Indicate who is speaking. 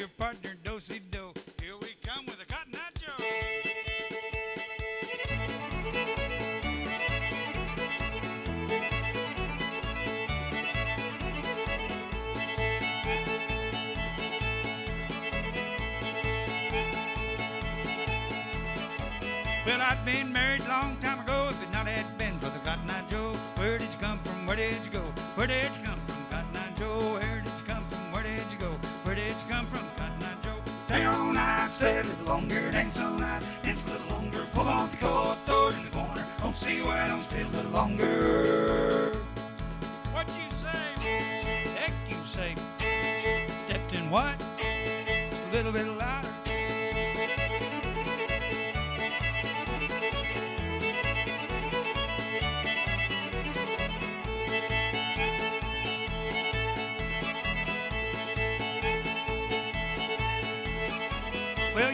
Speaker 1: your partner, do-si do. Here we come with a Cotton Eye Joe. Well, I'd been married long time ago if it not had been for the Cotton Eye Joe. Where did you come from? Where did you go? Where did you come from, stay a little longer, dance all night, dance a little longer. Pull off the coat, throw it in the corner. Don't see why I don't stay a little longer. What you say? Heck, you say. Stepped in what? Just a little bit louder. Well,